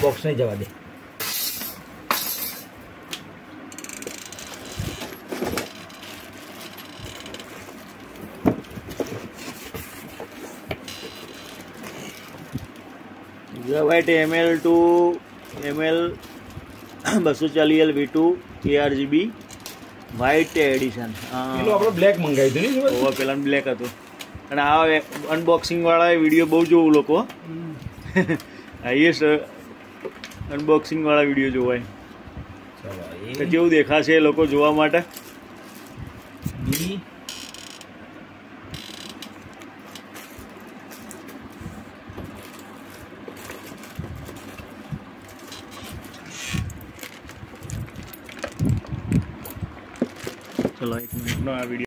box નહી જવા દે જવા દે ML2 ML 240L V2 ARGB White Edition કીલો આપણો બ્લેક મંગાય તો નહી હોવ પહેલા બ્લેક હતો અને આવા અનબોક્સિંગ વાળા વિડિયો બહુ જોઉ લોકો આ યે અનબોક્સિંગ વાળા વિડીયો જોવાય તો કેવું દેખાશે એ લોકો જોવા માટે ચલો એક મિનિટનો આ વિડીયો